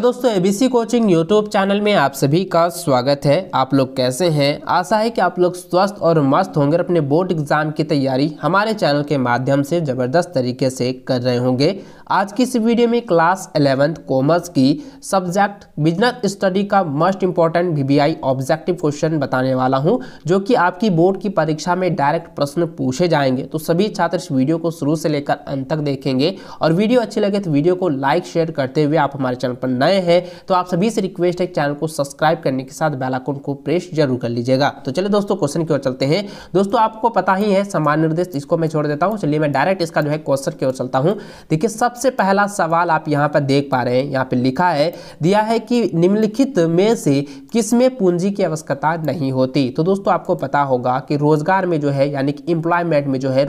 दोस्तों ABC coaching YouTube channel में आप सभी का स्वागत है। आप लोग कैसे हैं? आशा है कि आप लोग स्वस्थ और मस्त होंगे अपने बोर्ड एग्ज़ाम की तैयारी हमारे चैनल के माध्यम से ज़बरदस्त तरीके से कर रहे होंगे। आज की इस वीडियो में क्लास एलेवेंथ कॉमर्स की सब्जेक्ट बिज़नेस स्टडी का most important VBI objective question बताने वाला हूँ, जो कि आपकी बोर्ड की परीक्षा में डायरेक्ट प्रश्न पूछे जाएँगे। तो सभी छात्र इस वीडियो को शुरू से लेकर अंत तक देखेंगे। और वीडियो अच्छी लगे तो वीडियो को लाइक शेयर करते हुए आप हमारे चैनल पर नए हैं तो आप सभी से रिक्वेस्ट है चैनल को सब्सक्राइब करने के साथ बेल आइकन को प्रेस ज़रूर कर लीजिएगा। तो चलिए दोस्तों क्वेश्चन की ओर चलते हैं। दोस्तों, आपको पता ही है समान निर्देश, इसको मैं छोड़ देता हूँ। चलिए मैं डायरेक्ट इसका जो है क्वेश्चन की ओर चलता हूँ। देखिए सबसे पहला सवाल आप यहाँ पर देख पा रहे हैं, यहाँ पे लिखा है, दिया है कि निम्नलिखित में से किसमें पूंजी की आवश्यकता नहीं होती? तो दोस्तों, आपको पता होगा कि रोज़गार में जो है, यानी कि एम्प्लॉयमेंट में जो है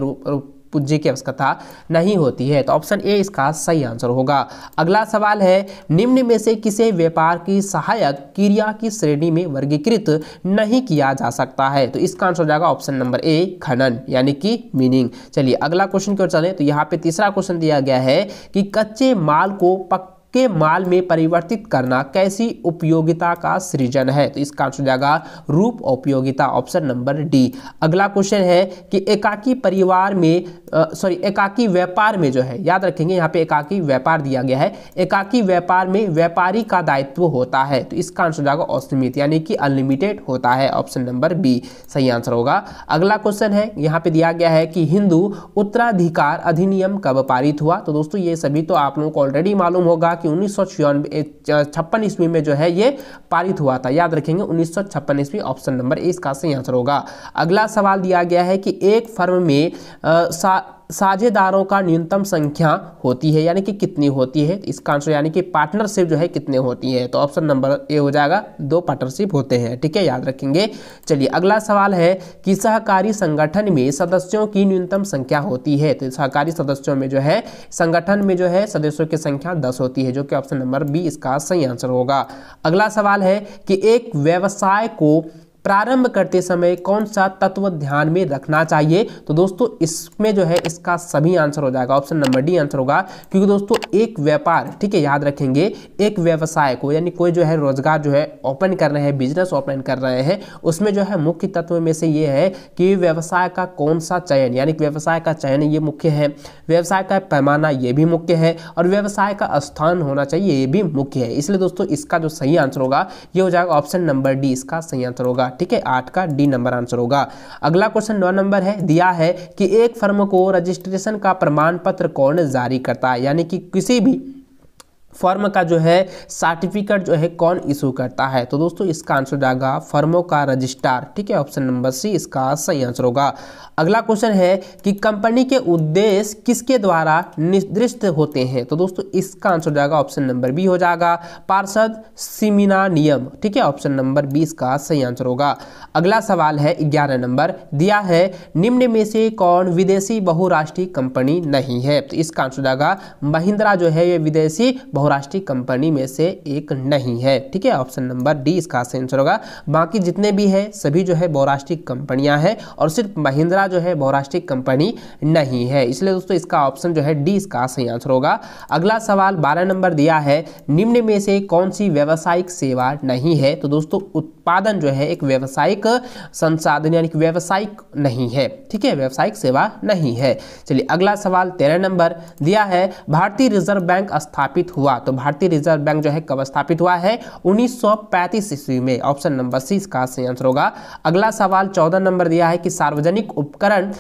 पूंजी की आवश्यकता नहीं होती है। तो ऑप्शन ए इसका सही आंसर होगा। अगला सवाल है, निम्न में से किसे व्यापार की सहायक क्रिया की श्रेणी में वर्गीकृत नहीं किया जा सकता है? तो इसका आंसर हो जाएगा ऑप्शन नंबर ए खनन, यानी कि मीनिंग चलिए अगला क्वेश्चन की ओर चलें। तो यहाँ पे तीसरा क्वेश्चन दिया गया है कि कच्चे माल को पक के माल में परिवर्तित करना कैसी उपयोगिता का सृजन है? तो इसका आंसर जाएगा रूप उपयोगिता, ऑप्शन नंबर डी। अगला क्वेश्चन है कि एकाकी परिवार में सॉरी एकाकी व्यापार में जो है, याद रखेंगे, यहाँ पे एकाकी व्यापार दिया गया है। एकाकी व्यापार में व्यापारी का दायित्व होता है। तो इसका आंसर जाएगा असीमित यानी कि अनलिमिटेड होता है, ऑप्शन नंबर बी। सही आंसर होगा। अगला क्वेश्चन है, यहाँ पे दिया गया है कि हिंदू उत्तराधिकार अधिनियम कब पारित हुआ? तो दोस्तों, ये सभी तो आप लोगों को ऑलरेडी मालूम होगा कि उन्नीस सौ छप्पन ईस्वी में जो है ये पारित हुआ था। याद रखेंगे उन्नीस सौ छप्पन ईस्वी ऑप्शन नंबर ए इसका सही आंसर होगा। अगला सवाल दिया गया है कि एक फर्म में आ, साझेदारों का न्यूनतम संख्या होती है, यानी कि कितनी होती है? इसका आंसर यानी कि पार्टनरशिप जो है कितने होती है? तो ऑप्शन नंबर ए हो जाएगा, दो पार्टनरशिप होते हैं, ठीक है? याद रखेंगे। चलिए, अगला सवाल है कि सहकारी संगठन में सदस्यों की न्यूनतम संख्या होती है? तो सहकारी सदस्यों में जो है, संगठन में जो है सदस्यों की संख्या दस होती है, जो कि ऑप्शन नंबर बी इसका सही आंसर होगा। अगला सवाल है कि एक व्यवसाय को प्रारंभ करते समय कौन सा तत्व ध्यान में रखना चाहिए? तो दोस्तों, इसमें जो है, इसका सभी आंसर हो जाएगा। ऑप्शन नंबर डी आंसर होगा, क्योंकि दोस्तों, एक व्यापार, ठीक है, याद रखेंगे, एक व्यवसाय को, यानी कोई जो है, रोज़गार जो है, ओपन कर रहे हैं, बिज़नेस ओपन कर रहे हैं, उसमें जो है, मुख्य तत्व में से ये है कि व्यवसाय का कौन सा चयन, यानी कि व्यवसाय का चयन ये मुख्य है, व्यवसाय का पैमाना ये भी मुख्य है, और व्यवसाय का स्थान होना चाहिए, ये भी मुख्य है। इसलिए दोस्तों, इसका जो सही आंसर होगा, ये हो जाएगा ऑप्शन नंबर डी, इसका सही आंसर होगा। ठीक है, आठ का डी नंबर आंसर होगा। अगला क्वेश्चन नौ नंबर है, दिया है कि एक फर्म को रजिस्ट्रेशन का प्रमाण पत्र कौन जारी करता है? यानी कि किसी भी फर्म का जो है सर्टिफिकेट जो है कौन इशू करता है? तो दोस्तों, इसका आंसर जाएगा फर्मों का रजिस्ट्रार। ठीक है ऑप्शन नंबर सी इसका सही आंसर होगा। अगला क्वेश्चन है कि कंपनी के उद्देश्य किसके द्वारा निर्दिष्ट होते हैं? तो दोस्तों, इसका आंसर जाएगा ऑप्शन नंबर बी हो जाएगा। पार्षद सिमिना नियम। ठीक है ऑप्शन नंबर बी इसका सही आंसर होगा। अगला सवाल है ग्यारह नंबर। दिया है, निम्न में से कौन विदेशी बहुराष्ट्रीय कंपनी नहीं है? तो इसका आंसर जाएगा, महिंद्रा जो है ये विदेशी बहुराष्ट्रीय कंपनी में से एक नहीं है। ठीक है, ऑप्शन नंबर डी इसका आंसर होगा। बाकी जितने भी है, सभी जो है बहुराष्ट्रीय कंपनियाँ हैं और सिर्फ़ महिंद्रा जो है बहुराष्ट्रीय कंपनी नहीं है। इसलिए दोस्तों, इसका ऑप्शन जो है डी इसका सही आंसर होगा। अगला सवाल बारह नंबर दिया है, निम्न में से कौन सी व्यावसायिक सेवा नहीं है? तो दोस्तों, उत्पादन जो है एक व्यावसायिक संसाधन यानी कि व्यावसायिक नहीं है। ठीक है, व्यावसायिक सेवा नहीं है। चलिए, अगला सवाल तेरह नंबर दिया है, भारतीय रिज़र्व बैंक स्थापित हुआ तो भारतीय रिज़र्व बैंक जो है कब स्थापित हुआ है? उन्नीस सौ पैंतीस ईस्वी में। ऑप्शन नंबर सी इसका सही आंसर होगा। अगला सवाल चौदह नंबर दिया है कि सार्वजनिक उपकरण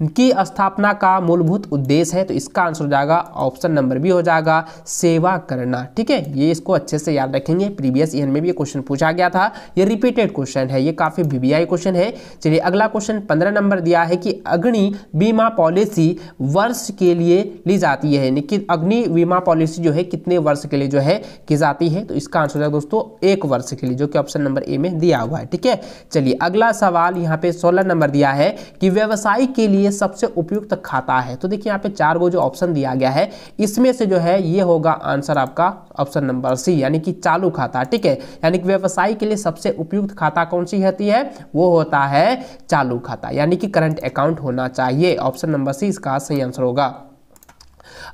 की स्थापना का मूलभूत उद्देश्य है तो इसका आंसर हो जाएगा ऑप्शन नंबर बी हो जाएगा, सेवा करना। ठीक है? ये इसको अच्छे से याद रखेंगे। प्रीवियस ईयर में भी ये क्वेश्चन पूछा गया था। ये रिपीटेड क्वेश्चन है। ये काफ़ी वीवीआई क्वेश्चन है। चलिए, अगला क्वेश्चन पंद्रह नंबर दिया है कि अग्नि बीमा पॉलिसी वर्ष के लिए ली जाती है। यानी कि अग्नि बीमा पॉलिसी जो है, कितने वर्ष के लिए जो है, की जाती है? तो इसका आंसर हो जाएगा दोस्तों, एक वर्ष के लिए, जो कि ऑप्शन नंबर ए में दिया हुआ है। ठीक है? चलिए, अगला सवाल यहाँ पे सोलह नंबर दिया है कि व्यवसाय के लिए लिए सबसे उपयुक्त खाता है। तो देखिए यहाँ पे चार गो जो ऑप्शन दिया गया है, इसमें से जो है ये होगा आंसर आपका ऑप्शन नंबर सी यानी कि चालू खाता, ठीक है? यानी कि व्यवसाय के लिए सबसे उपयुक्त खाता कौन सी होती है? वो होता है चालू खाता, यानी कि करंट अकाउंट होना चाहिए। ऑप्शन नंबर सी इसका सही आंसर होगा।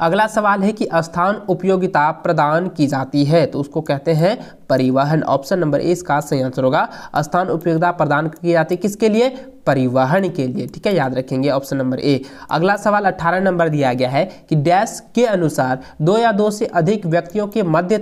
अगला सवाल है कि स्थान उपयोगिता प्रदान की जाती है तो उसको कहते हैं परिवहन। ऑप्शन नंबर ए, इसका सही आंसर होगा, स्थान उपयोगिता प्रदान की जाती है किसके लिए? परिवहन के लिए, ठीक है, याद रखेंगे ऑप्शन नंबर ए। अगला सवाल 18 नंबर दिया गया है कि डैश के अनुसार दो या दो से अधिक व्यक्तियों के मध्य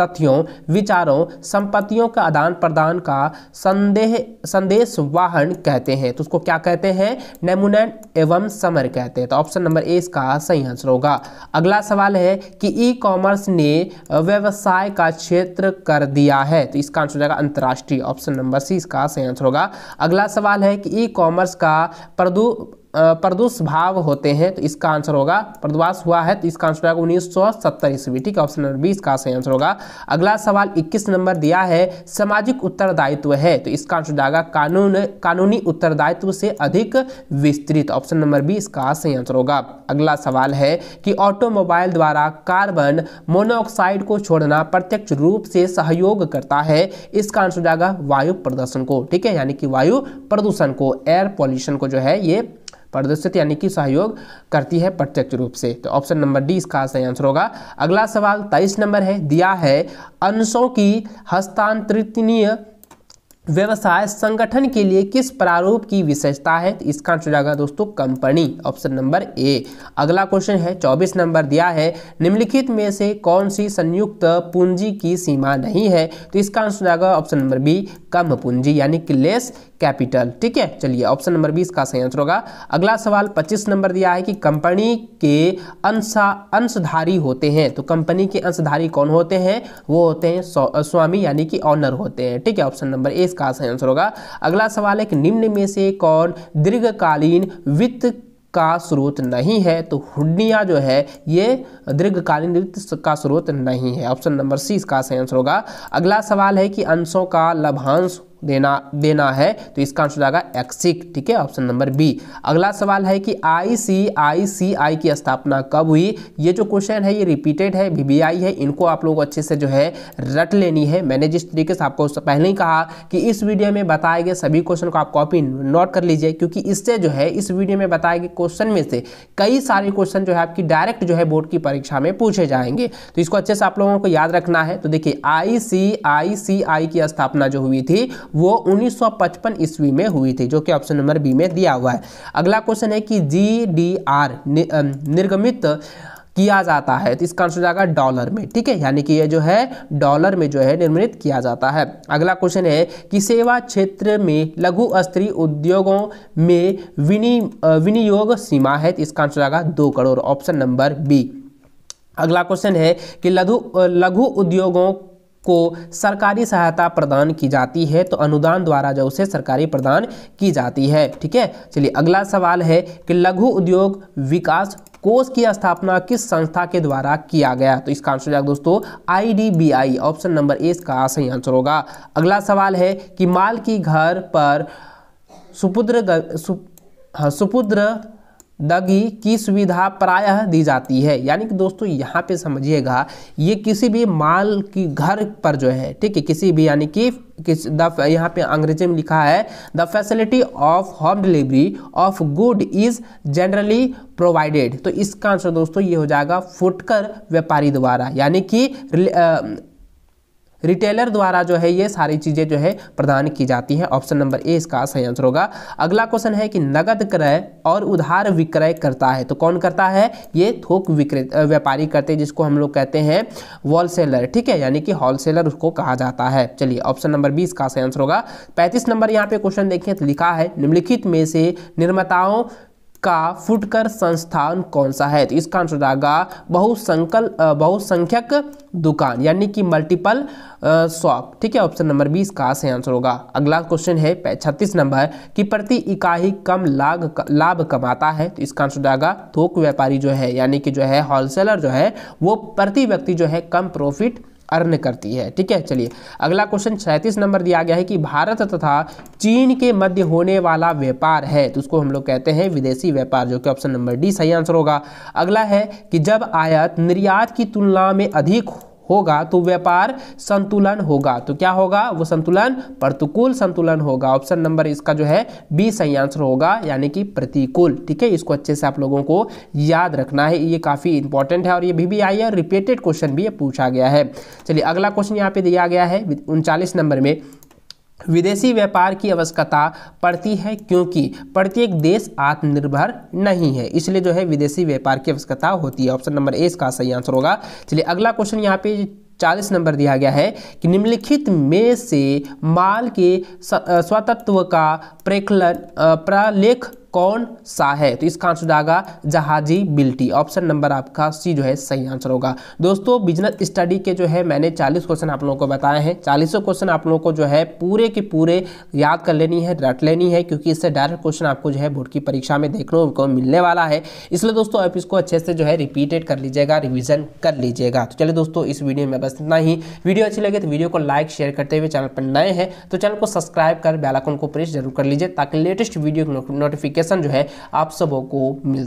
तथ्यों, विचारों, संपत्तियों का आदान प्रदान का संदेह, संदेश वाहन कहते हैं। तो उसको क्या कहते हैं? नेमुनेंट एवं समर कहते हैं। तो ऑप्शन नंबर ए इसका सही आंसर होगा। अगला सवाल है कि ई कॉमर्स ने व्यवसाय का क्षेत्र कर दिया है। तो इसका आंसर हो जाएगा अंतर्राष्ट्रीय। ऑप्शन नंबर सी इसका सही आंसर होगा। अगला सवाल है कि ई कॉमर्स का प्रदू प्रदूष भाव होते हैं तो इसका आंसर होगा, प्रदवास हुआ है तो इसका आंसर होगा उन्नीस सौ सत्तर ईस्वी, ठीक है ऑप्शन नंबर बीस का सही आंसर होगा। अगला सवाल, इक्कीस नंबर दिया है, सामाजिक उत्तरदायित्व है तो इसका आंसर जाएगा कानून, कानूनी उत्तरदायित्व से अधिक विस्तृत ऑप्शन नंबर बीस का सही आंसर होगा। अगला सवाल है कि ऑटोमोबाइल द्वारा कार्बन मोनोऑक्साइड को छोड़ना प्रत्यक्ष रूप से सहयोग करता है, इसका आंसर जाएगा वायु प्रदूषण को, ठीक है, यानी कि वायु प्रदूषण को एयर पॉल्यूशन को जो है, ये प्रदर्शित यानी कि सहयोग करती है प्रत्यक्ष रूप से। तो ऑप्शन नंबर डी इसका सही आंसर होगा। अगला सवाल तेईस नंबर है। दिया है, अंशों की हस्तांतरणीय व्यवसाय संगठन के लिए किस प्रारूप की विशेषता है? तो इसका आंसर जाएगा दोस्तों कंपनी ऑप्शन नंबर ए अगला क्वेश्चन है, चौबीस नंबर दिया है, निम्नलिखित में से कौन सी संयुक्त पूंजी की सीमा नहीं है? तो इसका आंसर जाएगा ऑप्शन नंबर बी कम पूंजी, यानी कि लेस कैपिटल। ठीक है? चलिए, ऑप्शन नंबर बीस का सही आंसर होगा। अगला सवाल, पच्चीस नंबर दिया है कि कंपनी के अंशा, अंशधारी होते हैं। तो कंपनी के अंशधारी कौन होते हैं? वो होते हैं स्वामी, यानी कि ऑनर होते हैं। ठीक है? ऑप्शन नंबर ए इसका सही आंसर होगा। अगला सवाल है कि निम्न में से कौन दीर्घकालीन वित्त का स्रोत नहीं है? तो हुड्डियाँ जो है, ये दीर्घकालीन वित्त का स्रोत नहीं है। ऑप्शन नंबर सी इसका सही आंसर होगा। अगला सवाल है कि अंशों का लाभांश देना देना है तो इसका आंसर जाएगा एक्सिक ठीक है? ऑप्शन नंबर बी अगला सवाल है कि आईसीआईसीआई की स्थापना कब हुई? ये जो क्वेश्चन है, ये रिपीटेड है वीबीआई है, इनको आप लोग अच्छे से जो है रट लेनी है। मैंने जिस तरीके से आपको पहले ही कहा कि इस वीडियो में बताए गए सभी क्वेश्चन को आप कॉपी नोट कर लीजिए, क्योंकि इससे जो है, इस वीडियो में बताए गए क्वेश्चन में से कई सारे क्वेश्चन जो है आपकी डायरेक्ट जो है बोर्ड की परीक्षा में पूछे जाएँगे। तो इसको अच्छे से आप लोगों को याद रखना है। तो देखिए आईसीआईसीआई की स्थापना जो हुई थी वो 1955 ईस्वी में हुई थी, जो कि ऑप्शन नंबर बी में दिया हुआ है। अगला क्वेश्चन है कि जी डी आर निर्गमित किया जाता है तो इसका आंसर जाएगा डॉलर में, ठीक है? यानी कि ये जो है डॉलर में जो है निर्मित किया जाता है। अगला क्वेश्चन है कि सेवा क्षेत्र में लघु स्तरीय उद्योगों में विनि विनियोग सीमा है तो इसका आंसर जाएगा दो करोड़ ऑप्शन नंबर बी अगला क्वेश्चन है कि लघु लघु उद्योगों को सरकारी सहायता प्रदान की जाती है तो अनुदान द्वारा जो उसे सरकारी प्रदान की जाती है। ठीक है? चलिए अगला सवाल है कि लघु उद्योग विकास कोष की स्थापना किस संस्था के द्वारा किया गया? तो इसका आंसर जाएगा दोस्तों आईडीबीआई ऑप्शन नंबर ए इसका सही आंसर होगा। अगला सवाल है कि माल की घर पर सुपुत्र सु, हाँ, सुपुत्र दगी की सुविधा प्रायः दी जाती है। यानी कि दोस्तों, यहाँ पे समझिएगा, ये किसी भी माल की घर पर जो है, ठीक है, किसी भी यानी कि किस द यहाँ पे अंग्रेज़ी में लिखा है, the facility of home delivery of good is generally provided. तो इसका आंसर दोस्तों, ये हो जाएगा फुटकर व्यापारी द्वारा। यानी कि रिटेलर द्वारा जो है ये सारी चीज़ें जो है प्रदान की जाती हैं। ऑप्शन नंबर ए इसका सही आंसर होगा। अगला क्वेश्चन है कि नगद क्रय और उधार विक्रय करता है तो कौन करता है? ये थोक विक्रेता व्यापारी करते हैं, जिसको हम लोग कहते हैं होलसेलर ठीक है? यानी कि होलसेलर उसको कहा जाता है। चलिए ऑप्शन नंबर बीस का सही आंसर होगा। पैंतीस नंबर यहाँ पे क्वेश्चन देखें तो लिखा है, निम्नलिखित में से निर्माताओं का फुटकर संस्थान कौन सा है? तो इसका आंसर आएगा बहुसंकल बहुसंख्यक दुकान, यानी कि मल्टीपल शॉप ठीक है ऑप्शन नंबर बीस का सही आंसर होगा। अगला क्वेश्चन है, छत्तीस नंबर, कि प्रति इकाई कम लाभ लाभ कमाता है? तो इसका आंसर आएगा थोक व्यापारी जो है, यानी कि जो है होलसेलर जो है, वो प्रति व्यक्ति जो है, कम प्रॉफिट अर्न करती है। ठीक है, चलिए। अगला क्वेश्चन सैंतीस नंबर दिया गया है कि भारत तथा चीन के मध्य होने वाला व्यापार है। तो उसको हम लोग कहते हैं विदेशी व्यापार, जो कि ऑप्शन नंबर डी सही आंसर होगा। अगला है कि जब आयात निर्यात की तुलना में अधिक होगा तो व्यापार संतुलन होगा। तो क्या होगा? वो संतुलन प्रतिकूल संतुलन होगा। ऑप्शन नंबर इसका जो है बी सही आंसर होगा यानी कि प्रतिकूल। ठीक है? इसको अच्छे से आप लोगों को याद रखना है। ये काफ़ी इंपॉर्टेंट है और ये भी, भी आई है रिपीटेड क्वेश्चन भी ये पूछा गया है। चलिए अगला क्वेश्चन यहाँ पे दिया गया है उनचालीस नंबर में। विदेशी व्यापार की आवश्यकता पड़ती है क्योंकि प्रत्येक देश आत्मनिर्भर नहीं है, इसलिए जो है विदेशी व्यापार की आवश्यकता होती है। ऑप्शन नंबर ए इसका सही आंसर होगा। चलिए, अगला क्वेश्चन यहाँ पे चालीस नंबर दिया गया है कि निम्नलिखित में से माल के स्वतत्व का प्रेखलन प्रलेख कौन सा है? तो इसका आंसर जाएगा जहाजी बिल्टी। ऑप्शन नंबर आपका सी जो है, सही आंसर होगा। दोस्तों बिज़नेस स्टडी के जो है, मैंने 40 क्वेश्चन आप लोगों को बताए हैं। चालीसों क्वेश्चन आप लोगों को जो है, पूरे के पूरे याद कर लेनी है, रट लेनी है, क्योंकि इससे डायरेक्ट क्वेश्चन आपको जो है बोर्ड की परीक्षा में देखने को मिलने वाला है। इसलिए दोस्तों, आप इसको अच्छे से जो है रिपीटेड कर लीजिएगा रिविजन कर लीजिएगा। तो चलिए दोस्तों, इस वीडियो में बस इतना ही। वीडियो अच्छी लगे तो वीडियो को लाइक शेयर करते हुए चैनल पर नए हैं तो चैनल को सब्सक्राइब कर बेलाकन को प्रेस ज़रूर कर लीजिए, ताकि लेटेस्ट वीडियो नोटिफिकेशन जो है आप सबों को मिल